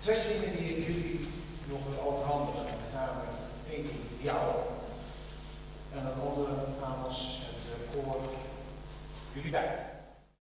twee dingen die ik jullie nog wil overhandigen. Met name één ding jou en een andere namens het eh, koor jullie bij.